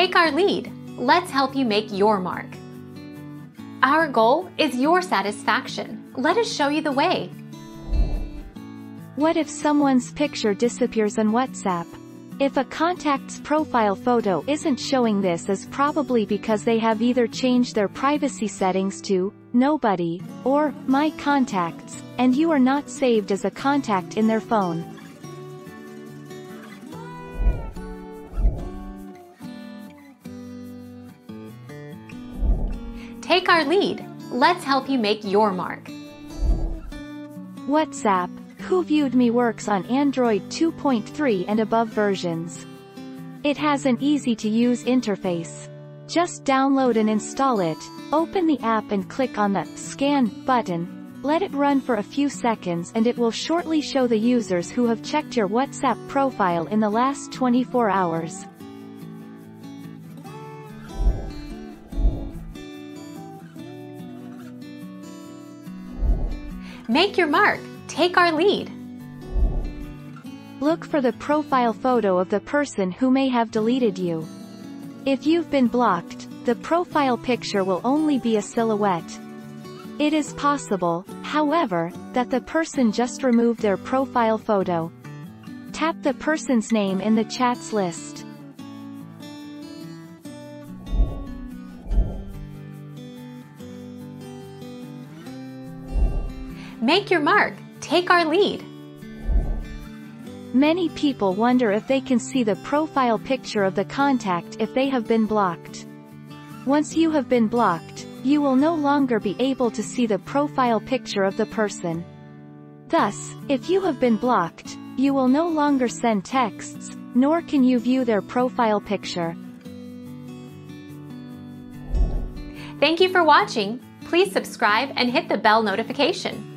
Take our lead. Let's help you make your mark. Our goal is your satisfaction. Let us show you the way. What if someone's picture disappears on WhatsApp? If a contact's profile photo isn't showing this is probably because they have either changed their privacy settings to Nobody or My Contacts, and you are not saved as a contact in their phone. Take our lead. Let's help you make your mark. WhatsApp who Viewed Me works on Android 2.3 and above versions. It has an easy-to-use interface. Just download and install it, open the app and click on the Scan button, let it run for a few seconds and it will shortly show the users who have checked your WhatsApp profile in the last 24 hours. Make your mark Take our lead. Look for the profile photo of the person who may have deleted you. If you've been blocked, the profile picture will only be a silhouette. It is possible, however, that the person just removed their profile photo. Tap the person's name in the chats list. Make your mark take our lead. Many people wonder if they can see the profile picture of the contact if they have been blocked. Once you have been blocked, you will no longer be able to see the profile picture of the person. Thus, if you have been blocked, you will no longer send texts, nor can you view their profile picture. Thank you for watching. Please subscribe and hit the bell notification.